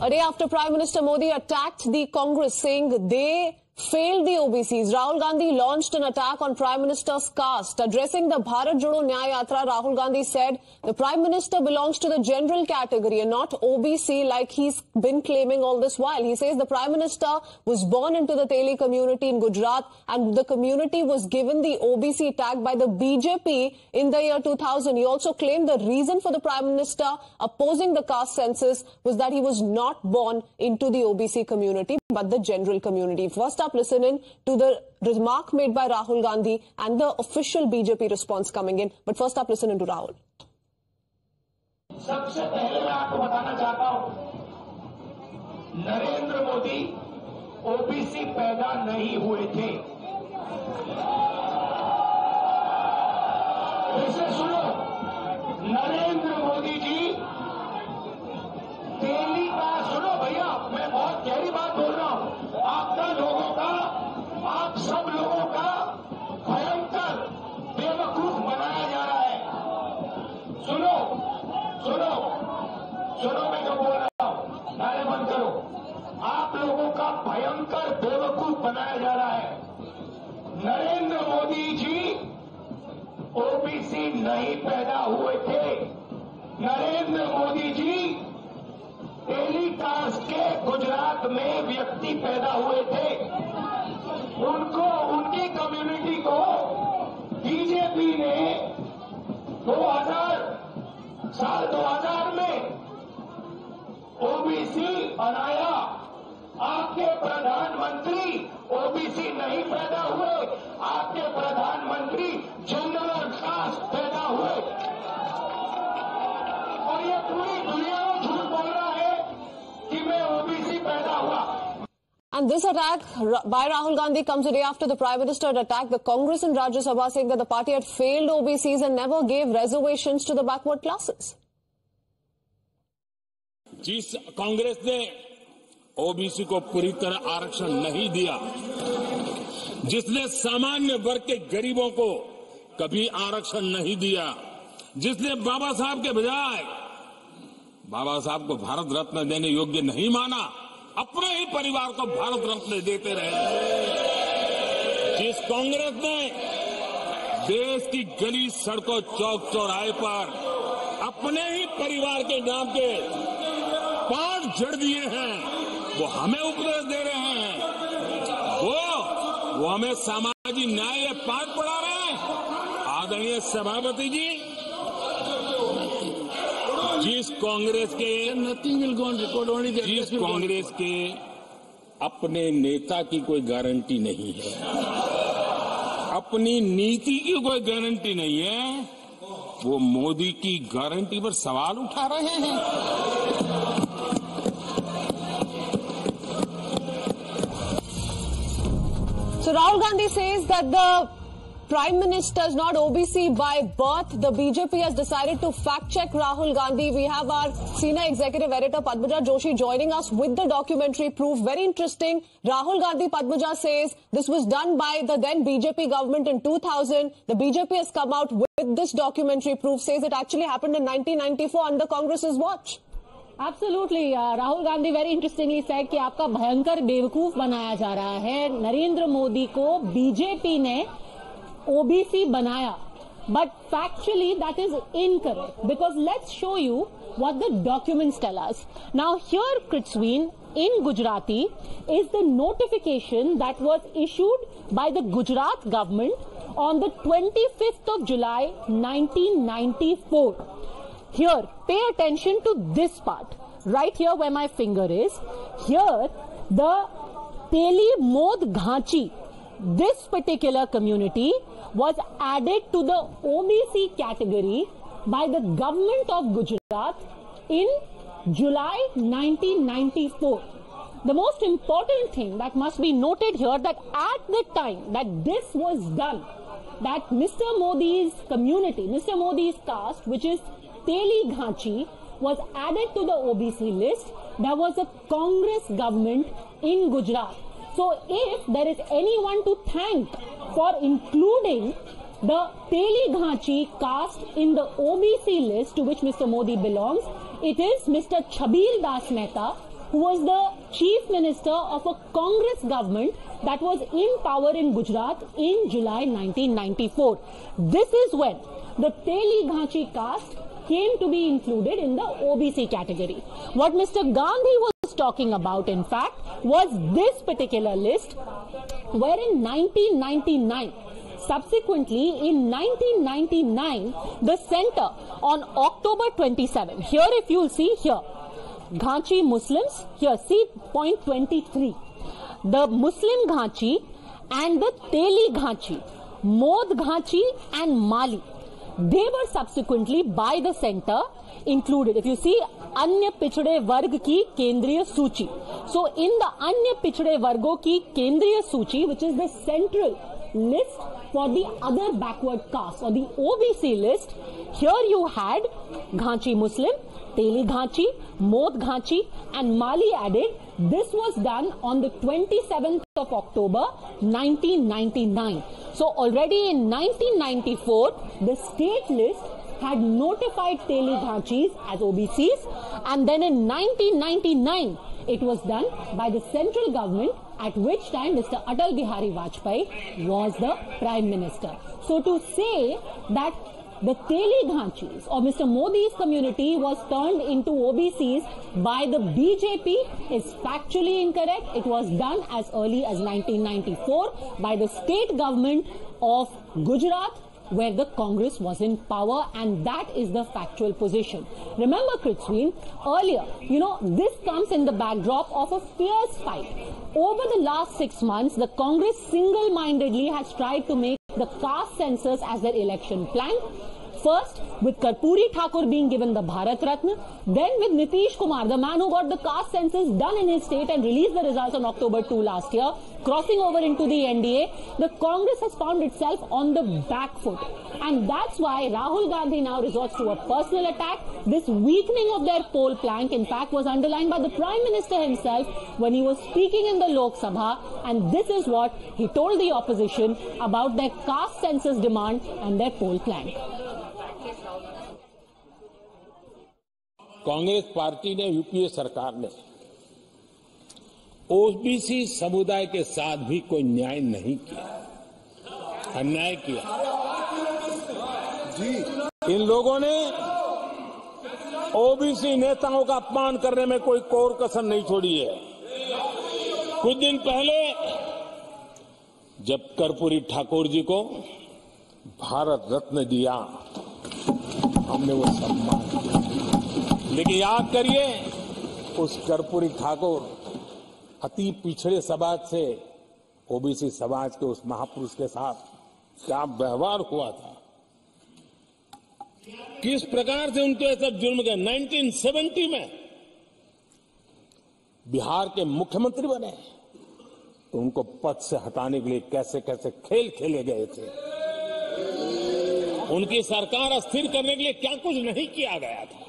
A day after Prime Minister Modi attacked the Congress saying they failed the OBCs, Rahul Gandhi launched an attack on Prime Minister's caste. Addressing the Bharat Jodo Nyaya Yatra, Rahul Gandhi said the Prime Minister belongs to the general category and not OBC like he's been claiming all this while. He says the Prime Minister was born into the Teli community in Gujarat and the community was given the OBC tag by the BJP in the year 2000. He also claimed the reason for the Prime Minister opposing the caste census was that he was not born into the OBC community but the general community. First up, listening to the remark made by Rahul Gandhi and the official BJP response coming in. But first up, listening to Rahul. सबसे पहले मैं आपको बताना चाहता हूं Narendra Modi OBC पैदा नहीं हुए थे इसे सुनो नरेंद्र बनाया जा रहा है। नरेंद्र मोदी जी ओबीसी नहीं पैदा हुए थे। नरेंद्र मोदी जी टेलीकास्ट के गुजरात में व्यक्ति पैदा हुए थे। उनको, उनकी कम्युनिटी को बीजेपी ने 2000 साल 2000 में ओबीसी बनाया। आपके प्रधानमंत्री ओबीसी नहीं पैदा हुए आपके प्रधानमंत्री जनरल कास्ट पैदा हुए और ये पूरी दुनिया में झूठ बोल रहा है कि मैं ओबीसी पैदा हुआ And this attack by Rahul Gandhi comes a day after the Prime Minister had attacked the Congress in Rajya Sabha saying that the party had failed OBCs and never gave reservations to the backward classes. जिस कांग्रेस ने OBC को पूरी तरह आरक्षण नहीं दिया। जिसने सामान्य वर्ग के गरीबों को कभी आरक्षण नहीं दिया, जिसने बाबा साहब के बजाय बाबा साहब को भारत रत्न देने योग्य नहीं माना, अपने ही परिवार को भारत रत्न देते रहे। जिस कांग्रेस ने देश की गली सड़कों चौक चौराहे पर अपने ही परिवार के नाम के पाँच जड़ दिए हैं वो हमें उपदेश दे रहे हैं। वो वो हमें सामाजिक न्याय पाठ पढ़ा रहे हैं। आदरणीय सभापति जी जिस कांग्रेस के will go on record, only जिस कांग्रेस के अपने नेता की कोई गारंटी नहीं है। अपनी नीति की कोई गारंटी नहीं है। वो मोदी की गारंटी पर सवाल उठा रहे हैं। So Rahul Gandhi says that the Prime Minister is not OBC by birth. The BJP has decided to fact check Rahul Gandhi. We have our senior executive editor Padmaja Joshi joining us with the documentary proof. Very interesting. Rahul Gandhi Padmaja says this was done by the then BJP government in 2000. The BJP has come out with this documentary proof, says it actually happened in 1994 under Congress's watch. Absolutely Rahul Gandhi very interestingly said कि आपका भयंकर बेवकूफ़ बनाया जा रहा है। नरेंद्र मोदी को BJP ने ओबीसी बनाया but factually that is incorrect because let's show you what the documents tell us now here क्रिट्सवीन in Gujarati is the notification that was issued by the Gujarat government on the twenty fifth of July nineteen ninety four Here, pay attention to this part. Right here where my finger is. Here, the Teli Mod Ghachi, this particular community was added to the OBC category by the government of Gujarat in July 1994. The most important thing that must be noted here that at the time that this was done, that Mr. Modi's community, Mr. Modi's caste, which is Teli Ghachi, was added to the OBC list. There was a Congress government in Gujarat. So if there is anyone to thank for including the Teli Ghachi caste in the OBC list to which Mr. Modi belongs, it is Mr. Chhabildas Mehta, who was the chief minister of a Congress government that was in power in Gujarat in July 1994. This is when the Teli Ghanchi caste came to be included in the OBC category. What Mr. Gandhi was talking about, in fact, was this particular list, where in 1999, subsequently in 1999, the center on October 27, here if you'll see here, Ghanchi Muslims, here see point 23, the Muslim Ghanchi and the Teli Ghanchi, Mod Ghanchi and Mali they were subsequently by the center included if you see अन्य पिछड़े वर्ग की केंद्रीय सूची सो in the अन्य पिछड़े वर्गों की केंद्रीय सूची which is the central list for the other backward caste or the OBC list, here you had Ghanchi Muslim, Teli Ghanchi, Mod Ghanchi and Mali added. This was done on the 27th of October 1999. So already in 1994, the state list had notified Teli Ghanchis as OBCs and then in 1999, it was done by the central government at which time Mr. Atal Bihari Vajpayee was the Prime Minister. So to say that the Teli Ghanchis or Mr. Modi's community was turned into OBCs by the BJP is factually incorrect. It was done as early as 1994 by the state government of Gujarat where the Congress was in power and that is the factual position. Remember, Kritzween, earlier, you know, this comes in the backdrop of a fierce fight. Over the last six months, the Congress single-mindedly has tried to make the caste census as their election plan. First, with Karpuri Thakur being given the Bharat Ratna, then with Nitish Kumar, the man who got the caste census done in his state and released the results on October 2 last year, crossing over into the NDA, the Congress has found itself on the back foot. And that's why Rahul Gandhi now resorts to a personal attack. This weakening of their poll plank, in fact, was underlined by the Prime Minister himself when he was speaking in the Lok Sabha. And this is what he told the opposition about their caste census demand and their poll plank. Congress party ने UPA सरकार ने OBC समुदाय के साथ भी कोई न्याय नहीं किया अन्याय किया। इन लोगों ने ओबीसी नेताओं का अपमान करने में कोई कोर कसर नहीं छोड़ी है। कुछ दिन पहले जब कर्पूरी ठाकुर जी को भारत रत्न दिया हमने वो सम्मान किया। लेकिन याद करिए, उस कर्पूरी ठाकुर अति पिछड़े समाज से, ओबीसी समाज के उस महापुरुष के साथ क्या व्यवहार हुआ था? किस प्रकार से उनके सब जुल्म के 1970 में बिहार के मुख्यमंत्री बने। तो उनको पद से हटाने के लिए कैसे कैसे खेल खेले गए थे? उनकी सरकार अस्थिर करने के लिए क्या कुछ नहीं किया गया था?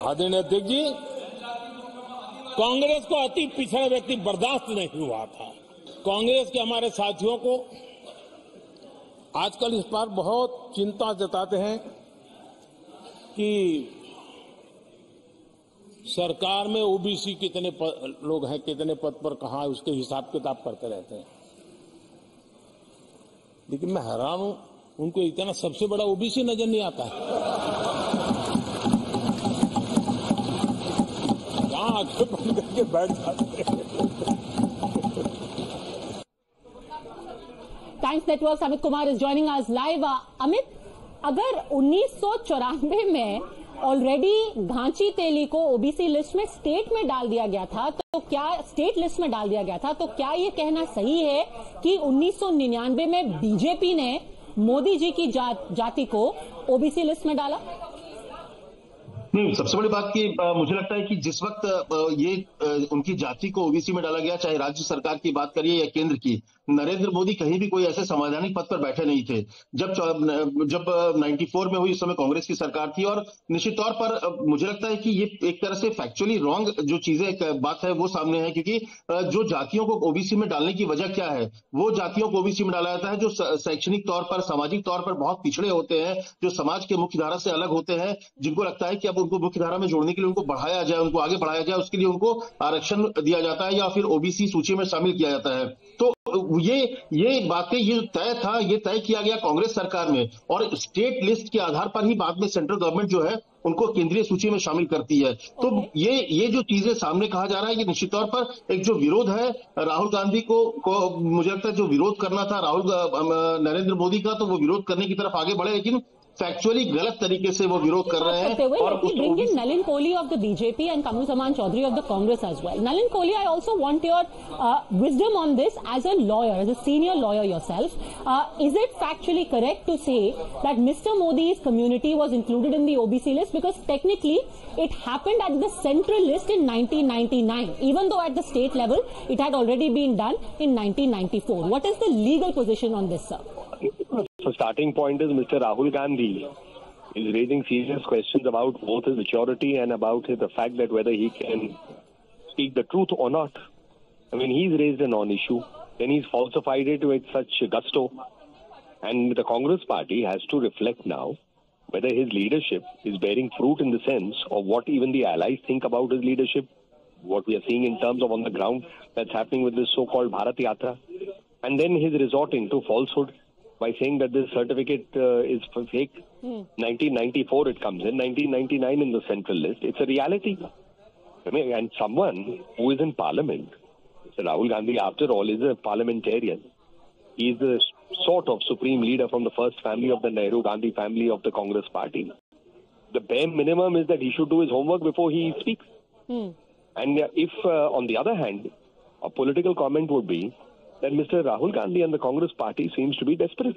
आदरणीय अध्यक्ष जी कांग्रेस को अति पिछड़ा व्यक्ति बर्दाश्त नहीं हुआ था। कांग्रेस के हमारे साथियों को आजकल इस पर बहुत चिंता जताते हैं कि सरकार में ओबीसी कितने पद, लोग हैं कितने पद पर कहा उसके हिसाब किताब करते रहते हैं। लेकिन मैं हैरान हूँ उनको इतना सबसे बड़ा ओबीसी नज़र नहीं आता है। आगे बंद करके बैठ जाते Times Network Amit Kumar is joining आज लाइव अमित अगर उन्नीस सौ चौरानबे में ऑलरेडी घांची तेली को ओबीसी लिस्ट में स्टेट में डाल दिया गया था तो क्या स्टेट लिस्ट में डाल दिया गया था? तो क्या ये कहना सही है कि 1999 में बीजेपी ने मोदी जी की जा, जाति को ओबीसी लिस्ट में डाला? नहीं, सबसे बड़ी बात की मुझे लगता है कि जिस वक्त ये उनकी जाति को ओबीसी में डाला गया, चाहे राज्य सरकार की बात करिए या केंद्र की, नरेंद्र मोदी कहीं भी कोई ऐसे संवैधानिक पद पर बैठे नहीं थे। जब जब 94 में हुई, उस समय कांग्रेस की सरकार थी और निश्चित तौर पर मुझे लगता है कि ये एक तरह से फैक्चुअली रॉन्ग जो चीज़ें बात है वो सामने है क्योंकि जो जातियों को ओबीसी में डालने की वजह क्या है? वो जातियों को ओबीसी में डाला जाता है जो शैक्षणिक तौर पर, सामाजिक तौर पर बहुत पिछड़े होते हैं, जो समाज के मुख्य धारा से अलग होते हैं, जिनको लगता है कि अब उनको मुख्य धारा में जोड़ने के लिए उनको बढ़ाया जाए उनको आगे बढ़ाया जाए उसके लिए उनको आरक्षण दिया जाता है या फिर ओबीसी सूची में शामिल किया जाता है। तो ये ये बातें ये तय था ये तय किया गया कांग्रेस सरकार में और स्टेट लिस्ट के आधार पर ही बाद में सेंट्रल गवर्नमेंट जो है उनको केंद्रीय सूची में शामिल करती है। तो ये ये जो चीज़ें सामने कहा जा रहा है कि निश्चित तौर पर एक जो विरोध है राहुल गांधी को, को मुझे लगता है जो विरोध करना था राहुल नरेंद्र मोदी का तो वो विरोध करने की तरफ़ आगे बढ़े लेकिन फैक्चुअली गलत तरीके से वो विरोध कर रहे हैं और bring in Nalin Kohli of the BJP and Kamal Saman Chaudhary of the Congress as well. Nalin Kohli, I also want your uh, wisdom on this as a lawyer, as a senior lawyer yourself. Uh, is it factually correct to say that Mr. Modi's community was included in the OBC list because technically it happened at the central list in 1999, even though at the state level it had already been done in 1994. What is the legal position on this, sir? So starting point is Mr. Rahul Gandhi is raising serious questions about both his maturity and about the fact that whether he can speak the truth or not. I mean, he's raised a non-issue, then he's falsified it with such gusto. And the Congress party has to reflect now whether his leadership is bearing fruit in the sense of what even the allies think about his leadership, what we are seeing in terms of on the ground that's happening with this so-called Bharat Yatra, and then his resorting to falsehood by saying that this certificate uh, is fake. Mm. 1994 it comes in, 1999 in the central list. It's a reality. I mean, and someone who is in parliament, so Rahul Gandhi, after all, is a parliamentarian. He is the sort of supreme leader from the first family of the Nehru Gandhi family of the Congress party. The bare minimum is that he should do his homework before he speaks. Mm. And if, uh, on the other hand, a political comment would be that Mr. Rahul Gandhi and the Congress party seems to be desperate.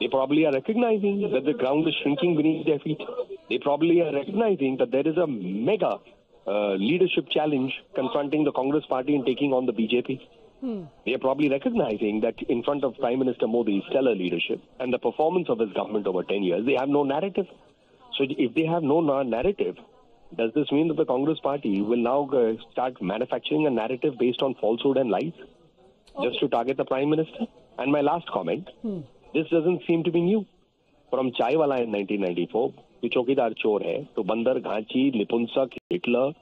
They probably are recognizing that the ground is shrinking beneath their feet. They probably are recognizing that there is a mega uh, leadership challenge confronting the Congress party and taking on the BJP. Hmm. They are probably recognizing that in front of Prime Minister Modi's stellar leadership and the performance of his government over 10 years, they have no narrative. So if they have no narrative, does this mean that the Congress party will now uh, start manufacturing a narrative based on falsehood and lies? just to target the prime minister. And my last comment: hmm. this doesn't seem to be new. From Chaiwala in 1994 to Chokidar Chor to Bandar Ghachi, Lipunsak, Hitler,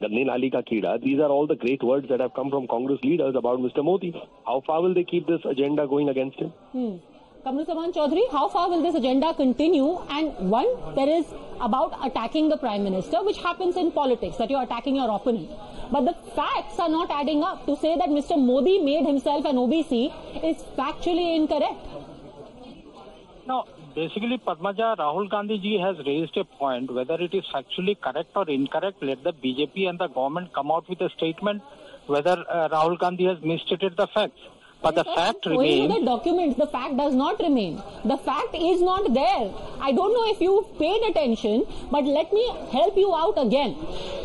Ganin Ali Kakira, These are all the great words that have come from Congress leaders about Mr. Modi. How far will they keep this agenda going against him? Hmm. Kamrusaman Chaudhary, how far will this agenda continue? And one, there is about attacking the Prime Minister, which happens in politics, that you're attacking your opponent. But the facts are not adding up. To say that Mr. Modi made himself an OBC is factually incorrect. No, basically, Padmaja, Rahul Gandhi ji has raised a point. Whether it is factually correct or incorrect, let the BJP and the government come out with a statement whether uh, Rahul Gandhi has misstated the facts. But the fact remains. the documents, the fact does not remain. The fact is not there. I don't know if you paid attention, but let me help you out again.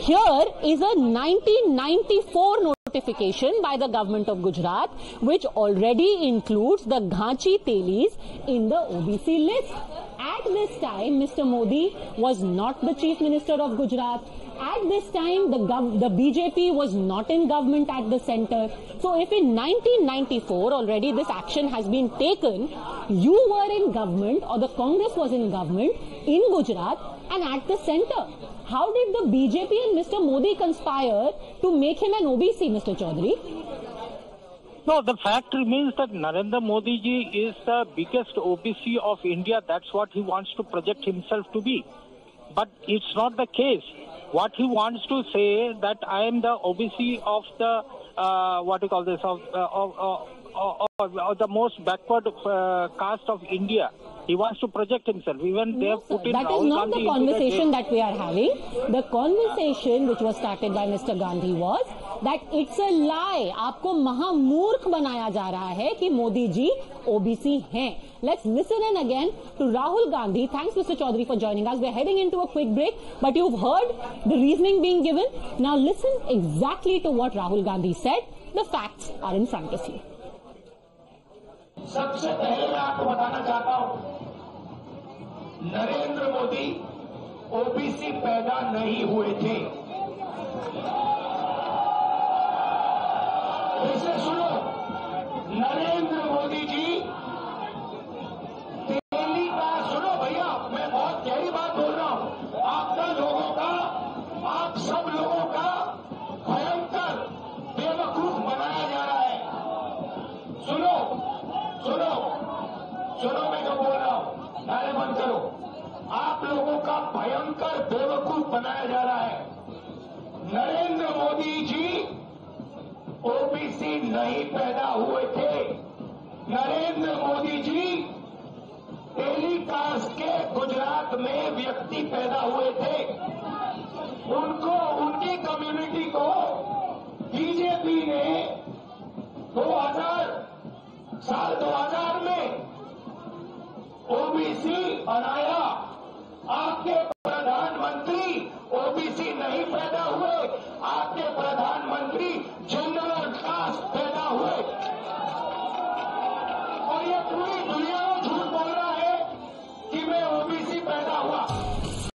Here is a 1994 notification by the government of Gujarat, which already includes the Ghanchi Telis in the OBC list. At this time, Mr. Modi was not the chief minister of Gujarat at this time, the, the BJP was not in government at the center. So if in 1994 already this action has been taken, you were in government or the Congress was in government in Gujarat and at the center. How did the BJP and Mr. Modi conspire to make him an OBC, Mr. Chaudhary? No, the fact remains that Narendra Modi ji is the biggest OBC of India. That's what he wants to project himself to be. But it's not the case. What he wants to say that I am the OBC of the uh, what do you call this of, uh, of, of, of, of the most backward uh, caste of India. He wants to project himself. Even no, they have put in That is not Gandhi the conversation that we are having. The conversation which was started by Mr. Gandhi was that it's a lie आपको महामूर्ख बनाया जा रहा है कि Modi ji OBC हैं. Let's listen in again to Rahul Gandhi thanks mister Chaudhary for joining us we heading into a quick break but you heard the reasoning being given now listen exactly to what Rahul Gandhi said the facts are in front of you सबसे पहले मैं आपको बताना चाहता हूँ, Narendra Modi OBC पैदा नहीं हुए थे। इसे सुनो नरेंद्र मोदी जी दिल्ली का सुनो भैया, मैं बहुत गहरी बात बोल रहा हूँ। आपका लोगों का, आप सब लोगों का भयंकर बेवकूफ़ बनाया जा रहा है। सुनो सुनो सुनो मैं जो बोल रहा हूँ, नारे बंद करो। आप लोगों का भयंकर बेवकूफ़ बनाया जा रहा है। ही पैदा हुए थे। नरेंद्र मोदी जी टेलीकास्ट के गुजरात में व्यक्ति पैदा हुए थे। उनको, उनकी कम्युनिटी को बीजेपी ने 2000 साल 2000 में ओबीसी बनाया। आपके प्रधानमंत्री ओबीसी नहीं पैदा हुए। आपके प्रधानमंत्री